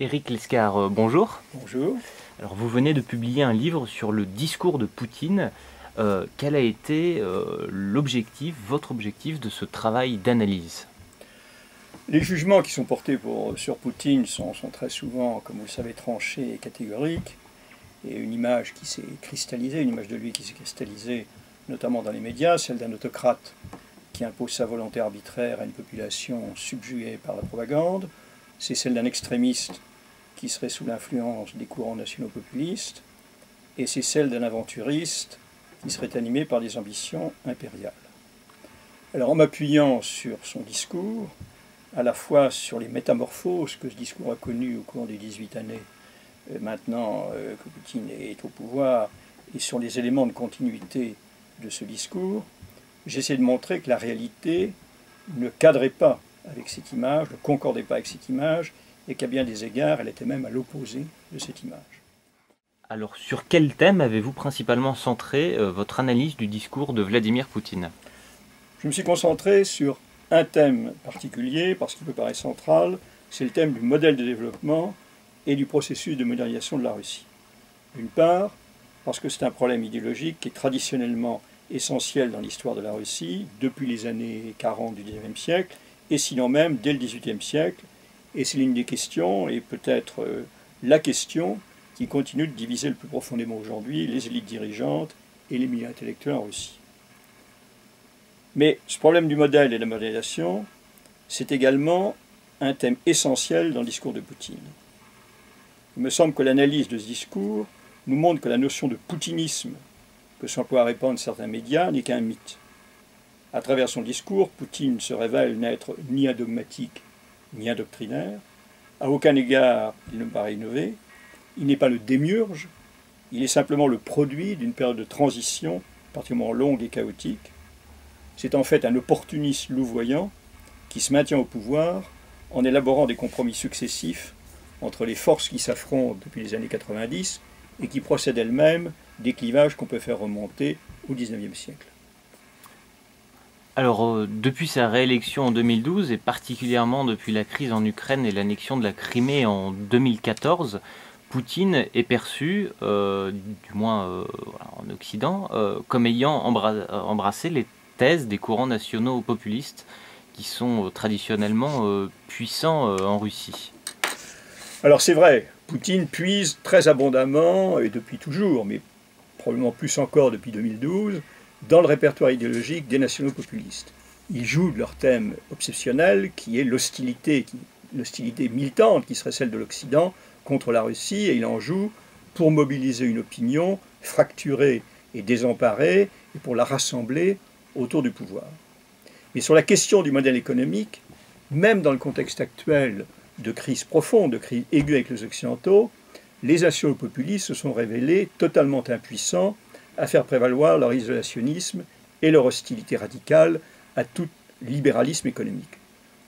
Éric Lescar, euh, bonjour. Bonjour. Alors vous venez de publier un livre sur le discours de Poutine. Euh, quel a été euh, l'objectif, votre objectif de ce travail d'analyse? Les jugements qui sont portés sur Poutine sont, très souvent, comme vous le savez, tranchés et catégoriques. Et une image qui s'est cristallisée, une image de lui qui s'est cristallisée notamment dans les médias, celle d'un autocrate qui impose sa volonté arbitraire à une population subjuguée par la propagande. C'est celle d'un extrémiste qui serait sous l'influence des courants nationaux populistes, et c'est celle d'un aventuriste qui serait animé par des ambitions impériales. Alors en m'appuyant sur son discours, à la fois sur les métamorphoses que ce discours a connues au cours des 18 années euh, maintenant euh, que Poutine est au pouvoir, et sur les éléments de continuité de ce discours, j'essaie de montrer que la réalité ne cadrait pas avec cette image, ne concordait pas avec cette image, et qu'à bien des égards, elle était même à l'opposé de cette image. Alors, sur quel thème avez-vous principalement centré euh, votre analyse du discours de Vladimir Poutine? Je me suis concentré sur un thème particulier, parce qu'il me paraît central, c'est le thème du modèle de développement et du processus de modernisation de la Russie. D'une part, parce que c'est un problème idéologique qui est traditionnellement essentiel dans l'histoire de la Russie, depuis les années 40 du XIXe siècle, et sinon même dès le XVIIIe siècle, et c'est l'une des questions, et peut-être euh, la question, qui continue de diviser le plus profondément aujourd'hui les élites dirigeantes et les milieux intellectuels en Russie. Mais ce problème du modèle et de la modélisation, c'est également un thème essentiel dans le discours de Poutine. Il me semble que l'analyse de ce discours nous montre que la notion de poutinisme que s'emploient à répandre certains médias n'est qu'un mythe. À travers son discours, Poutine se révèle n'être ni un dogmatique ni un doctrinaire. À aucun égard, il ne me paraît innové. Il n'est pas le démiurge, il est simplement le produit d'une période de transition particulièrement longue et chaotique. C'est en fait un opportuniste louvoyant qui se maintient au pouvoir en élaborant des compromis successifs entre les forces qui s'affrontent depuis les années 90 et qui procèdent elles-mêmes des clivages qu'on peut faire remonter au XIXe siècle. Alors, euh, depuis sa réélection en 2012 et particulièrement depuis la crise en Ukraine et l'annexion de la Crimée en 2014, Poutine est perçu, euh, du moins euh, en Occident, comme ayant embrassé les thèses des courants nationaux populistes qui sont traditionnellement puissants en Russie. Alors c'est vrai, Poutine puise très abondamment, et depuis toujours, mais probablement plus encore depuis 2012, dans le répertoire idéologique des nationaux populistes. Ils jouent de leur thème obsessionnel, qui est l'hostilité, l'hostilité militante, qui serait celle de l'Occident, contre la Russie, et il en joue pour mobiliser une opinion fracturée et désemparée, et pour la rassembler autour du pouvoir. Mais sur la question du modèle économique, même dans le contexte actuel de crise profonde, de crise aiguë avec les Occidentaux, les nationaux populistes se sont révélés totalement impuissants à faire prévaloir leur isolationnisme et leur hostilité radicale à tout libéralisme économique.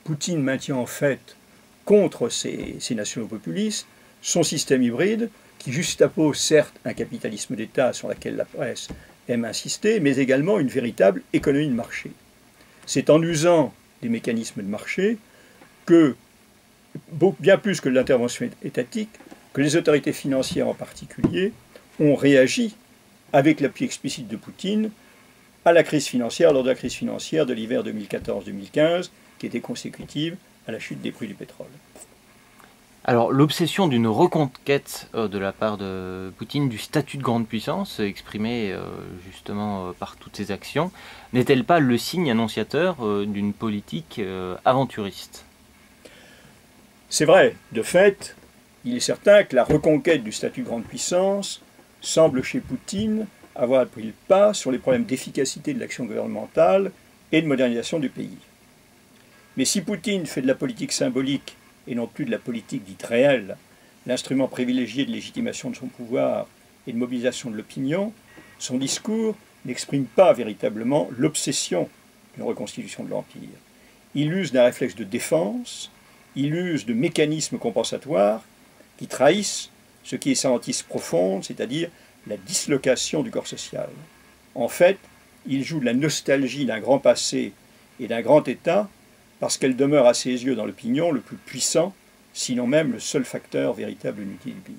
Poutine maintient en fait contre ces, nationaux populistes son système hybride qui juxtapose certes un capitalisme d'État sur lequel la presse aime insister, mais également une véritable économie de marché. C'est en usant des mécanismes de marché que, bien plus que l'intervention étatique, que les autorités financières en particulier ont réagi avec l'appui explicite de Poutine à la crise financière, lors de la crise financière de l'hiver 2014-2015, qui était consécutive à la chute des prix du pétrole. Alors l'obsession d'une reconquête euh, de la part de Poutine du statut de grande puissance, exprimée euh, justement euh, par toutes ses actions, n'est-elle pas le signe annonciateur d'une politique aventuriste? C'est vrai, de fait, il est certain que la reconquête du statut de grande puissance semble chez Poutine avoir pris le pas sur les problèmes d'efficacité de l'action gouvernementale et de modernisation du pays. Mais si Poutine fait de la politique symbolique et non plus de la politique dite réelle, l'instrument privilégié de légitimation de son pouvoir et de mobilisation de l'opinion, son discours n'exprime pas véritablement l'obsession d'une reconstitution de l'Empire. Il use d'un réflexe de défense, il use de mécanismes compensatoires qui trahissent ce qui est sa hantise profonde, c'est-à-dire la dislocation du corps social. En fait, il joue de la nostalgie d'un grand passé et d'un grand État parce qu'elle demeure à ses yeux dans l'opinion le plus puissant sinon même le seul facteur véritable d'unité du pays.